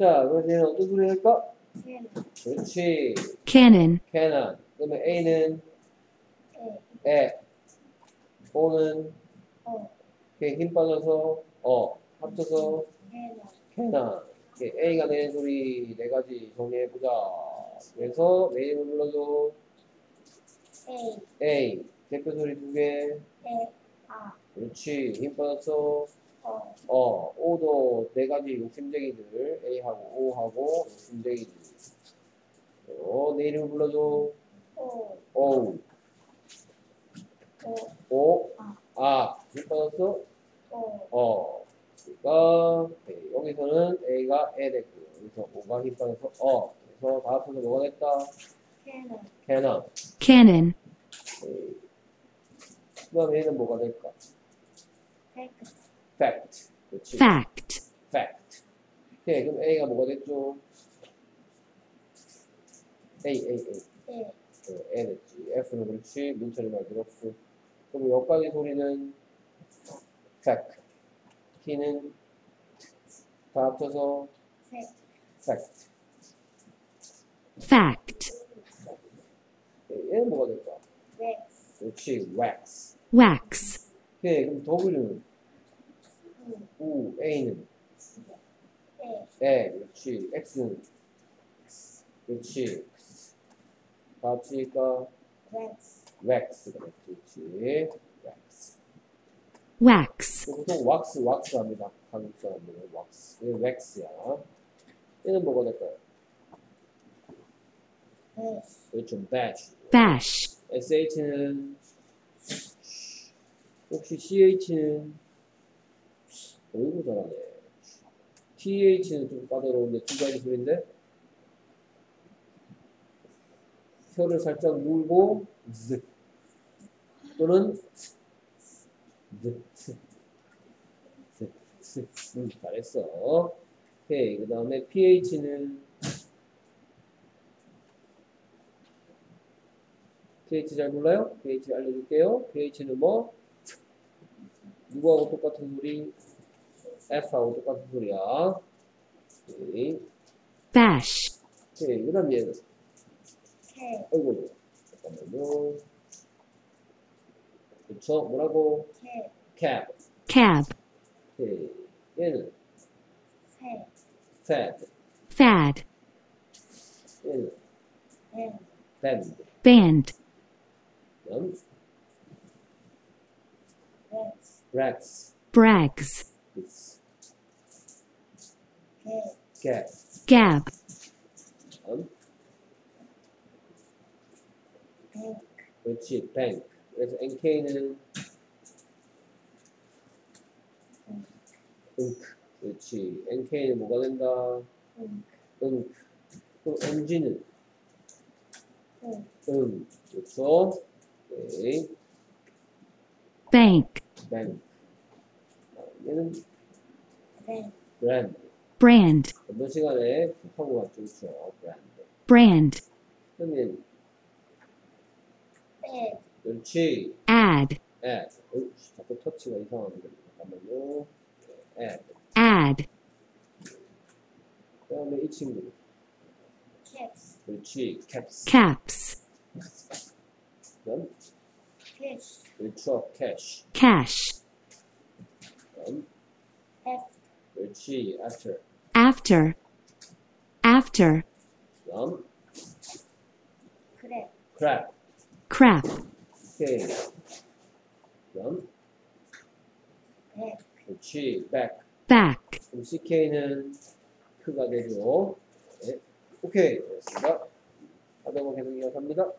자, 그럼 얘는 어떤 소리 할까? 그렇지. cannon, can. 그러면 A는 A. 에, O는 O. 이렇게 힘 빠져서 어, 합쳐서 can. 이렇게 A가 내는 소리 네 가지 정리해보자. 그래서 내 이름을 불러줘. A. A. 대표 소리 두 개. A. R. 그렇지. 힘 빠졌어. 어, O도 네 가지 욕심쟁이들. A하고 O하고 욕심쟁이들. 어, 내 이름을 불러줘. O. O. O. O. 아. 아. 힘 빠졌어? O. 어. 그러니까 네, 여기서는 A가 에 됐고 여기서 O가 힘 빠져서 어. 그래서 다 합쳐서 뭐가 됐다? Can. cannon. cannon, 네. 그 다음에 얘는 뭐가 될까? Fact. Fact. 그렇지. fact, fact. 오케이, 그럼 A가 뭐가 됐죠? A, A, A. A. 어, A 됐지. F는 그렇지. 민철이 말 들었어. 그럼 여기까지 소리는 fact. T는 다 합쳐서 Fact. fact. fact, 오케이, 얘는 뭐가 될까? Wax. 그렇지. wax. wax, 오케이, 그럼 W는 U. U, A는 A. 에, 그렇지. X는 그렇지. 다 합치니까 Wax. 됐지. 그렇지. wax. wax, 보통 왁스, 왁스 합니다. 한국 사람들은 왁스. 얘는 wax야. 얘는 뭐가 될까요? Bash. 그렇죠. bash. bash, sh는 혹시 ch는 어이구 잘하네. th는 좀 까다로운데 두 가지 소리인데 혀를 살짝 물고 z 또는 z 음, 잘했어. 오케이 그 다음에 ph는 pH 잘 몰라요? pH 알려줄게요. pH는 뭐? 누구하고 똑같은 소리? F하고 똑같은 소리야. 오케이. bash, 오케이. 그 다음 얘는. K. 아이고, 잠깐만요. 그쵸? 뭐라고? K. cap. cab, 오케이. 얘는 Fat. fad. fad, 얘는 N. band. band, 그다음 Wax. rats. brags, It's K. gap. gab, 그다음 Bank. 그렇지. bank. 그래서 nk는 unk. 그렇지. nk는 뭐가 된다? Unk. unk. 그럼 eng는 Unk. 응. 그렇죠? 오케이. bank, bank. 아, 얘는 Bank. brand. brand, 어떤 시간에 하고 갔죠, 그렇죠? brand. brand, 그럼 얘는 Bed. 그렇지. add, add. 어, 자꾸 터치가 이상한데. 잠깐만요. add. add, 그 다음에 이 친구. Caps. 그렇지. caps. caps, 그다음 Cash. 그렇죠. cash. cash, 그다음 F. 그렇지. after. after, after, 그다음 Crab. crap. crap, 오케이. 그다음 Back. 그렇지. back. back, 그럼 CK는 크가 되죠. 네. 오케이. 됐습니다. 하다고 계속 이어갑니다.